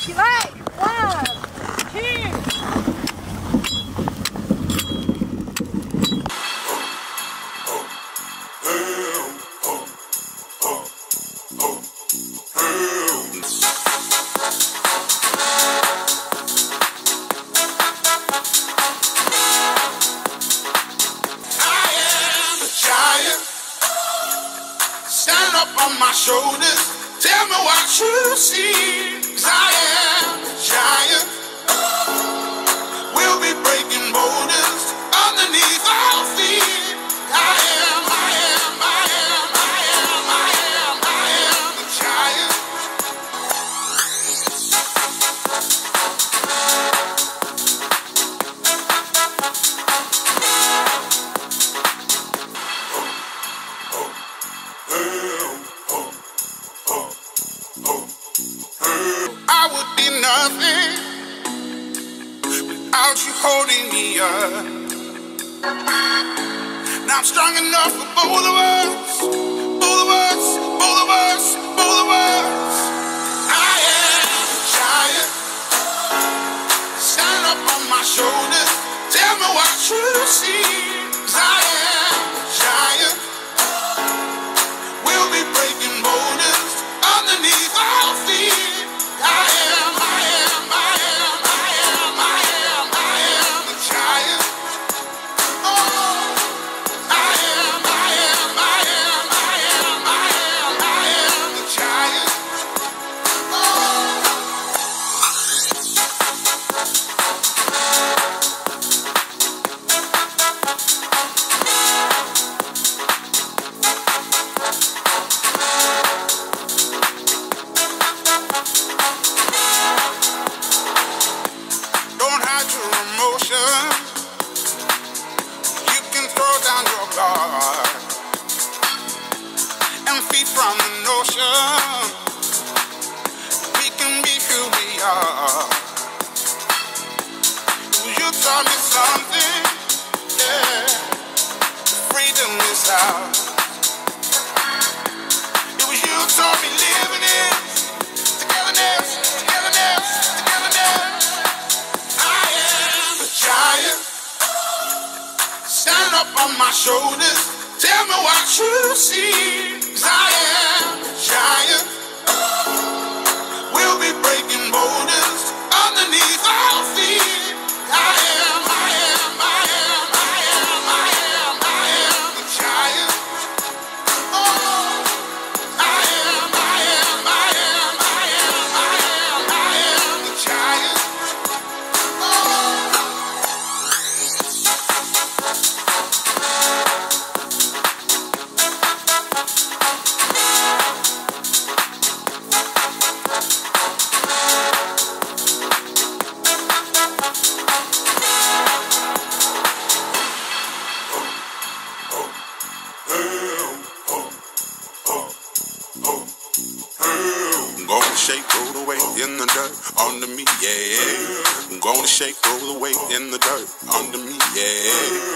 起来 without you holding me up. Now I'm strong enough for both of us, both of us, both of us, both of us. I am a giant. Stand up on my shoulders. Tell me what you see. I am a giant. hide your emotions. You can throw down your guard and feed from the notion. We can be who we are. You taught me something, yeah. Freedom is out. It was you taught me live. giant. Stand up on my shoulders. Tell me what you see. I am a giant. Ei.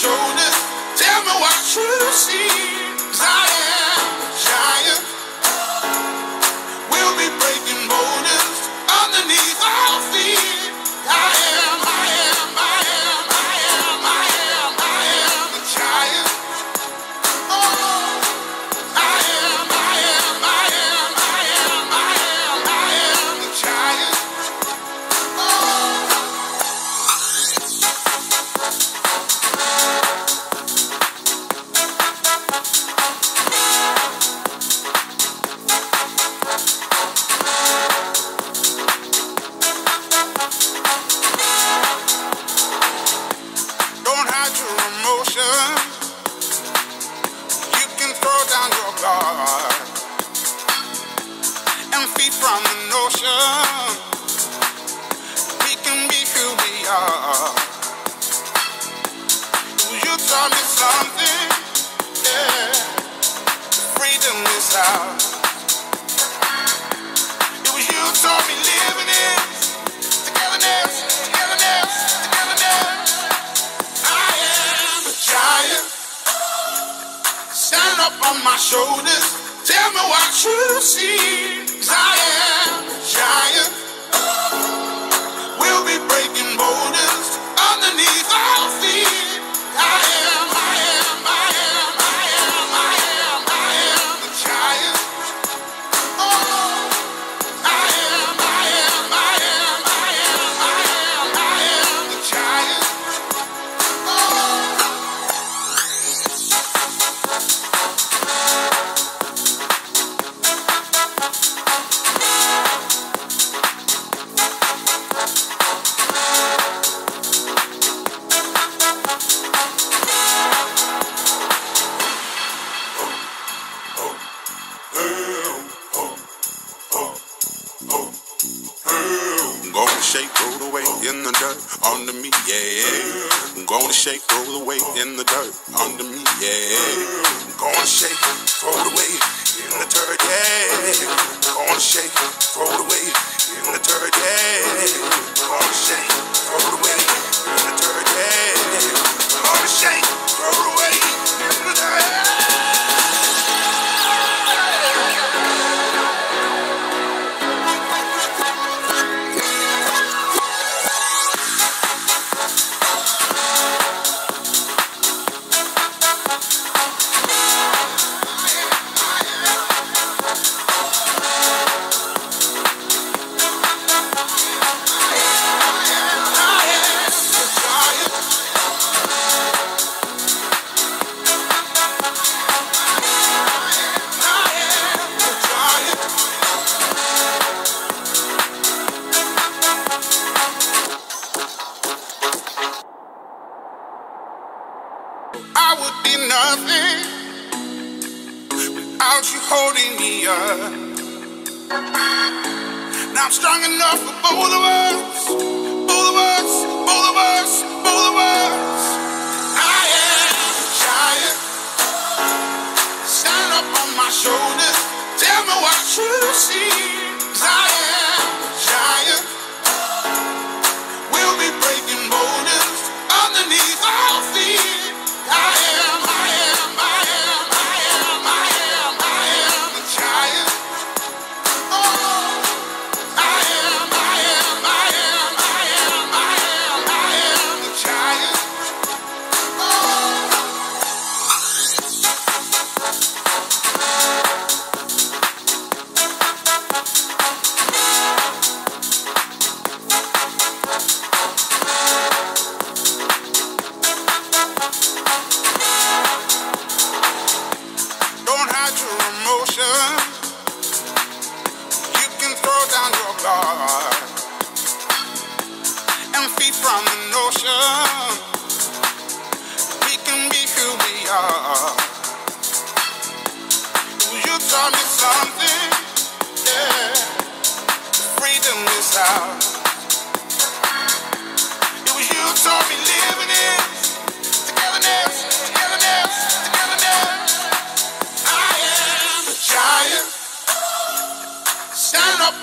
shoulders. Tell me what you see. Cause I on the notion we can be who we are. You taught me something, yeah. Freedom is ours. It was you taught me living in togetherness, togetherness, togetherness. I am a giant. Stand up on my shoulders. Tell me what you see, I am a giant.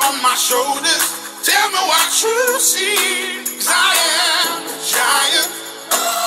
on my shoulders. Tell me what you see. Cause I am a giant.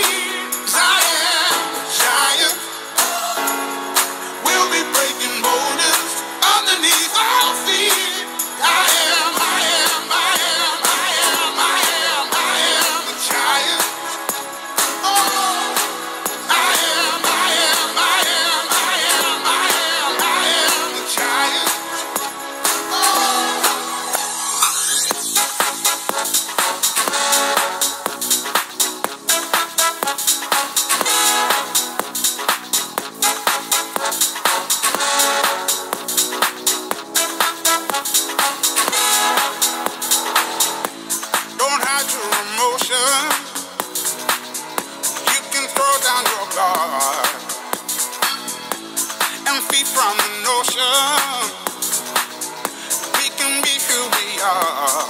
are.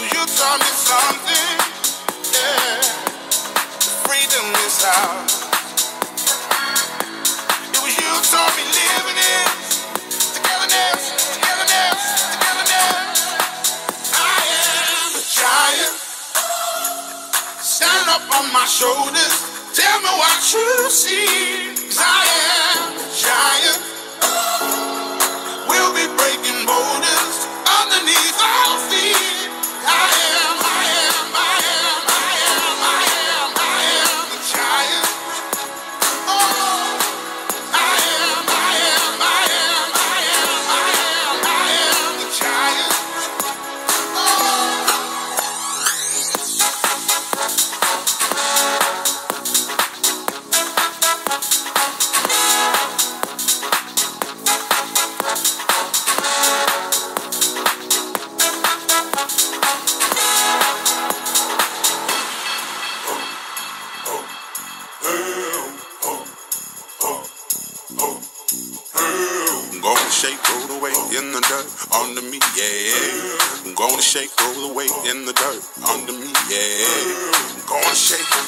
You tell me something? Yeah. Freedom is ours. It was you taught me living togetherness, togetherness, togetherness. I am a giant. Stand up on my shoulders. Tell me what you see. Cause I am a giant. in the dirt under me, yeah. goin' shake it